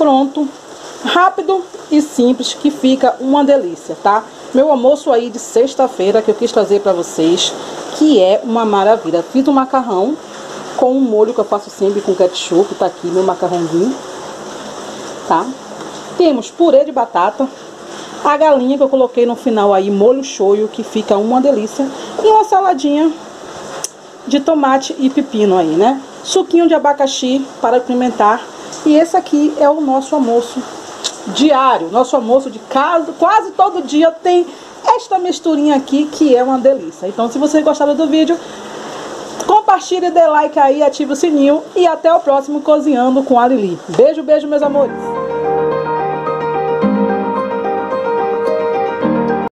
pronto, rápido e simples, que fica uma delícia, tá? Meu almoço aí de sexta-feira que eu quis trazer para vocês, que é uma maravilha. Fiz um macarrão com um molho que eu faço sempre com ketchup, tá aqui meu macarrãozinho, tá? Temos purê de batata, a galinha que eu coloquei no final aí, molho shoyu, que fica uma delícia, e uma saladinha de tomate e pepino aí, né? Suquinho de abacaxi para pimentar. E esse aqui é o nosso almoço diário. Nosso almoço de casa, quase todo dia tem esta misturinha aqui que é uma delícia. Então, se vocês gostaram do vídeo, compartilhe, dê like aí, ative o sininho e até o próximo Cozinhando com a Lili. Beijo, beijo, meus amores.